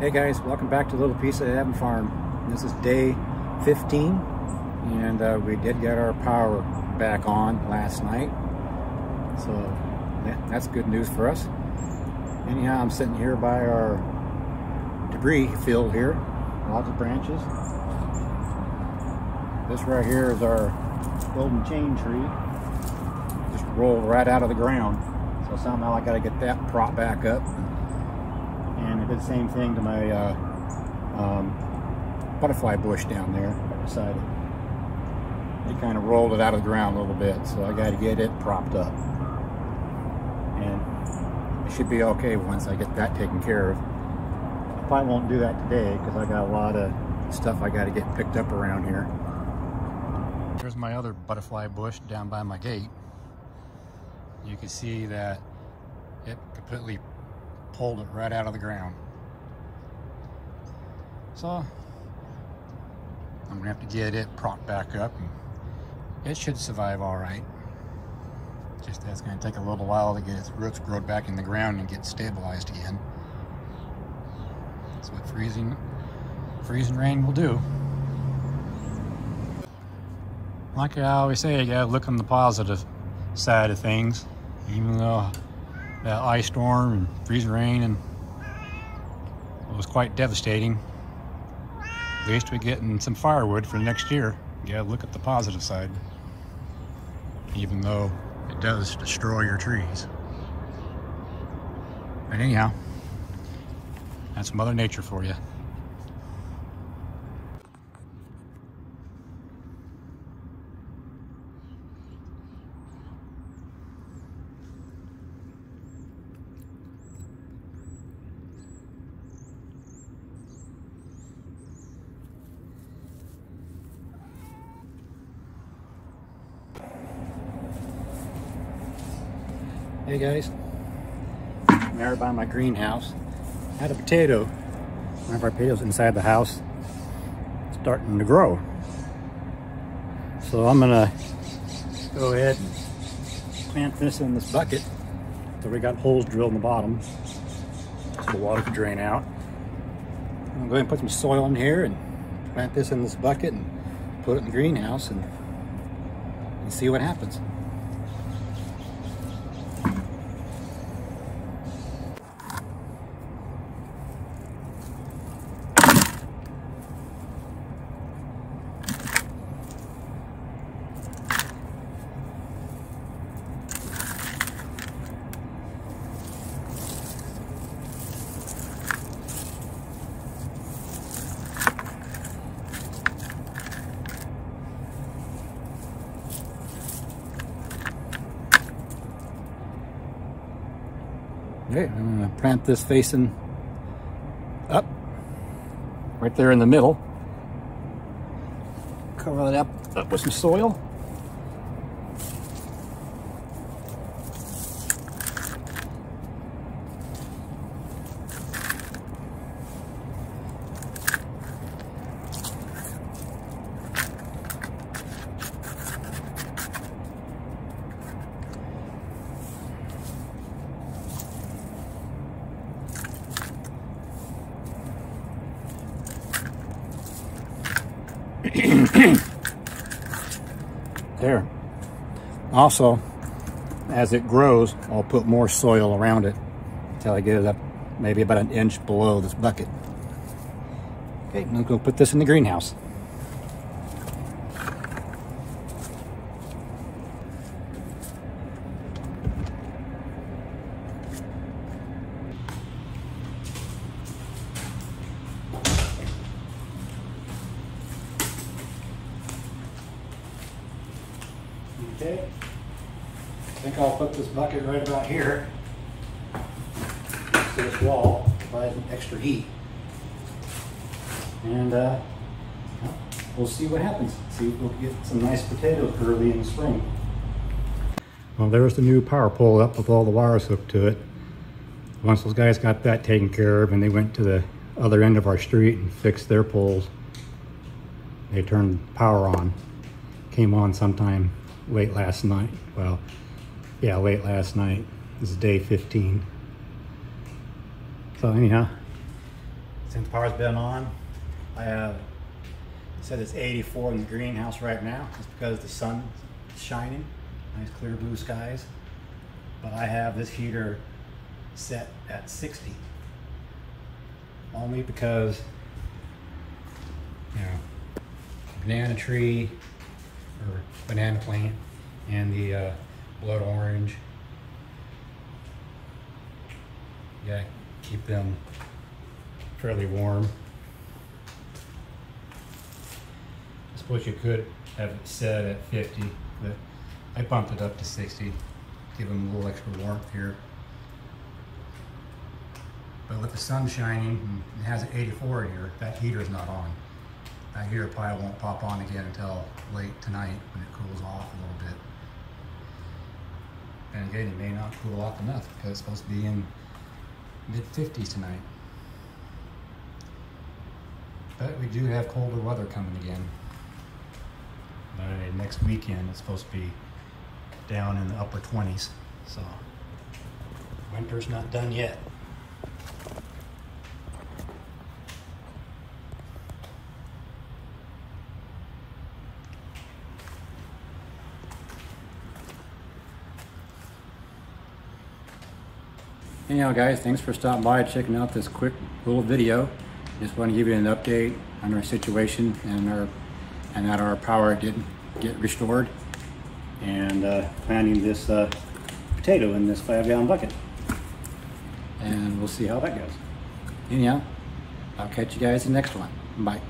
Hey guys, welcome back to Little Piece of Heaven Farm. This is day 15 and uh, we did get our power back on last night. So yeah, that's good news for us. Anyhow, I'm sitting here by our debris field here, lots of branches. This right here is our golden chain tree. Just rolled right out of the ground. So somehow I gotta get that prop back up and I did the same thing to my uh, um, butterfly bush down there beside it. It kind of rolled it out of the ground a little bit, so I got to get it propped up. And it should be okay once I get that taken care of. I probably won't do that today because I got a lot of stuff I got to get picked up around here. There's my other butterfly bush down by my gate. You can see that it completely pulled it right out of the ground. So I'm gonna have to get it propped back up and it should survive all right. Just that's gonna take a little while to get its roots grown back in the ground and get stabilized again. That's what freezing freezing rain will do. Like I always say, you gotta look on the positive side of things, even though that ice storm and freezing rain and it was quite devastating. At least we're getting some firewood for next year. Yeah, look at the positive side. Even though it does destroy your trees. But anyhow, that's Mother Nature for you. Hey guys, I'm out by my greenhouse. I had a potato, one of our potatoes inside the house, starting to grow. So I'm gonna go ahead and plant this in this bucket. So we got holes drilled in the bottom so the water can drain out. I'm gonna go ahead and put some soil in here and plant this in this bucket and put it in the greenhouse and, and see what happens. Okay, I'm gonna plant this facing up, right there in the middle. Cover that up, up with some soil. there. Also, as it grows, I'll put more soil around it until I get it up maybe about an inch below this bucket. Okay, I'm gonna go put this in the greenhouse. Okay. I think I'll put this bucket right about here. To this wall, to provide extra heat. And uh, we'll see what happens. See if we'll get some nice potatoes early in the spring. Well, there's the new power pole up with all the wires hooked to it. Once those guys got that taken care of and they went to the other end of our street and fixed their poles, they turned power on. Came on sometime late last night. Well, yeah, late last night. This is day 15. So anyhow, since the power's been on, I have it said it's 84 in the greenhouse right now. It's because the sun is shining, nice clear blue skies. But I have this heater set at 60. Only because, you know, banana tree or banana plant and the uh, blood orange. Yeah, keep them fairly warm. I suppose you could have it set at 50, but I bumped it up to 60, give them a little extra warmth here. But with the sun shining, and it has an 84 here, that heater's not on. That heater probably won't pop on again until late tonight when it cools off a little bit. And again, it may not cool off enough because it's supposed to be in mid 50s tonight. But we do have colder weather coming again. By next weekend, it's supposed to be down in the upper 20s. So winter's not done yet. Anyhow, guys, thanks for stopping by, checking out this quick little video. Just want to give you an update on our situation and our and that our power didn't get restored. And uh, planting this uh, potato in this five gallon bucket. And we'll see how that goes. Anyhow, I'll catch you guys in the next one. Bye.